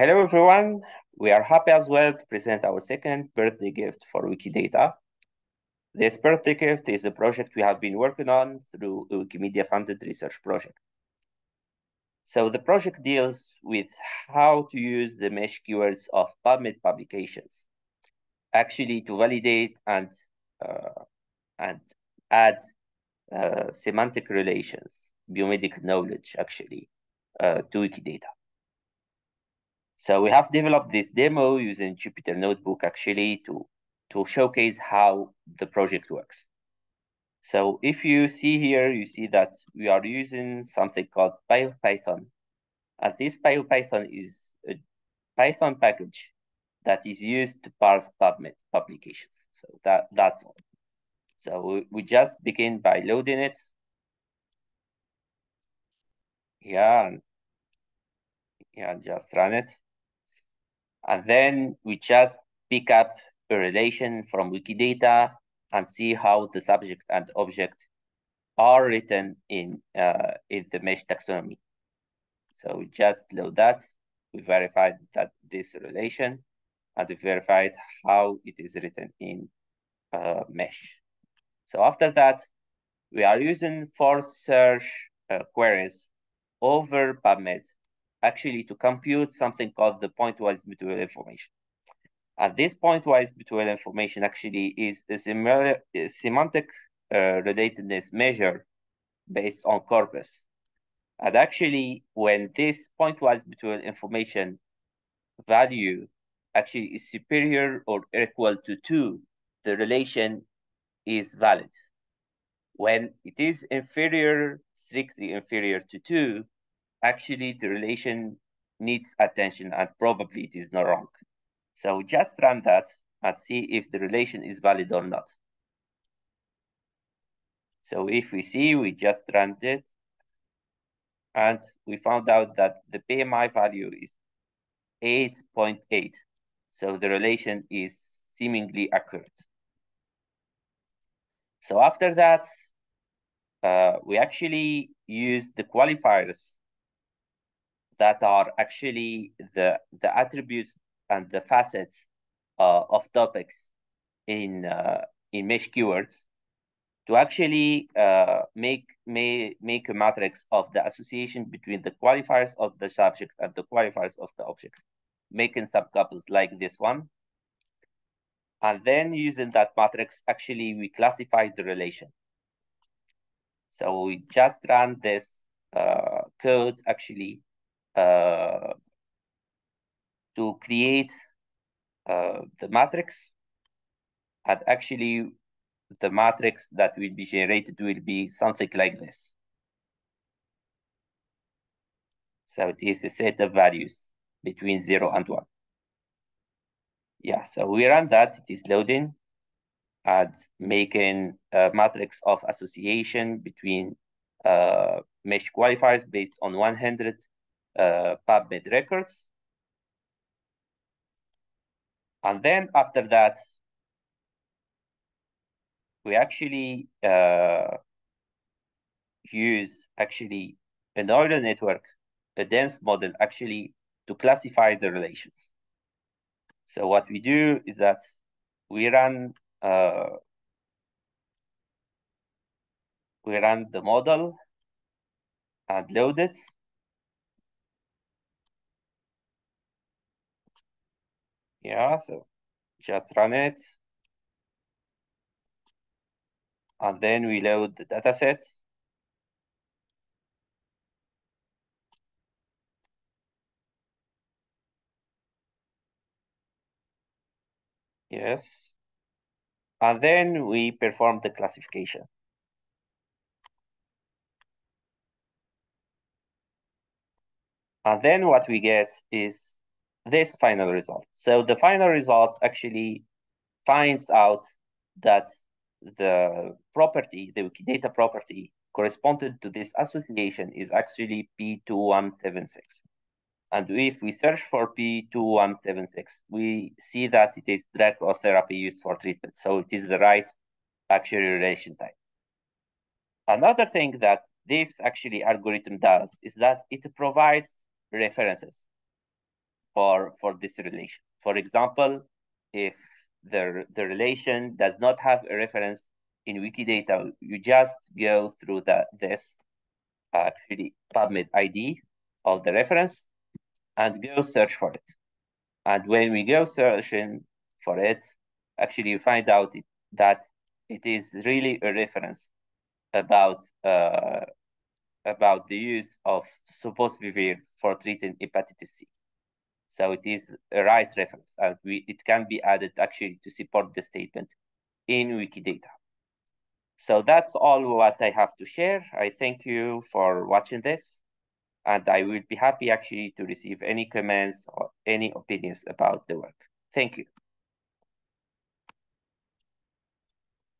Hello, everyone. We are happy as well to present our second birthday gift for Wikidata. This birthday gift is a project we have been working on through a Wikimedia funded research project. So the project deals with how to use the MeSH keywords of PubMed publications, actually to validate and uh, and add uh, semantic relations, biomedical knowledge, actually, uh, to Wikidata. So we have developed this demo using Jupyter Notebook actually to, to showcase how the project works. So if you see here, you see that we are using something called PyPython. And this PyPython is a Python package that is used to parse PubMed publications. So that, that's all. So we, just begin by loading it. Yeah, and, yeah, just run it. And then we just pick up a relation from Wikidata and see how the subject and object are written in, uh, in the MeSH taxonomy. So we just load that. We verified that this relation and we verified how it is written in uh, MeSH. So after that, we are using for search uh, queries over PubMed actually to compute something called the pointwise mutual information. And this pointwise mutual information actually is a, a semantic uh, relatedness measure based on corpus. And actually, when this pointwise mutual information value actually is superior or equal to 2, the relation is valid. When it is inferior, strictly inferior to 2, actually the relation needs attention and probably it is not wrong. So just run that and see if the relation is valid or not. So if we see, we just ran it and we found out that the PMI value is 8.8. .8. So the relation is seemingly accurate. So after that, uh, we actually use the qualifiers that are actually the, the attributes and the facets uh, of topics in, uh, in MeSH keywords to actually uh, make, may, make a matrix of the association between the qualifiers of the subject and the qualifiers of the object, making subcouples like this one. And then using that matrix, actually, we classify the relation. So we just ran this uh, code actually uh, to create uh, the matrix and actually the matrix that will be generated will be something like this. So it is a set of values between 0 and 1. Yeah, so we run that, it is loading and making a matrix of association between uh, MeSH qualifiers based on 100 uh, PubMed records. And then after that, we actually uh, use actually a neural network, a dense model actually to classify the relations. So what we do is that we run uh, we run the model and load it Yeah, so just run it. And then we load the dataset. Yes. And then we perform the classification. And then what we get is this final result. So the final results actually finds out that the property, the Wikidata property corresponding to this association is actually P2176. And if we search for P2176, we see that it is drug or therapy used for treatment. So it is the right actually relation type. Another thing that this actually algorithm does is that it provides references. For, for this relation. For example, if the, the relation does not have a reference in Wikidata, you just go through the, this actually PubMed ID of the reference and go search for it. And when we go searching for it, actually you find out it, that it is really a reference about uh, about the use of sofosbuvir for treating hepatitis C. So it is a right reference, and we it can be added actually to support the statement in Wikidata. So that's all what I have to share. I thank you for watching this, and I will be happy actually to receive any comments or any opinions about the work. Thank you.